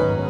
Lord.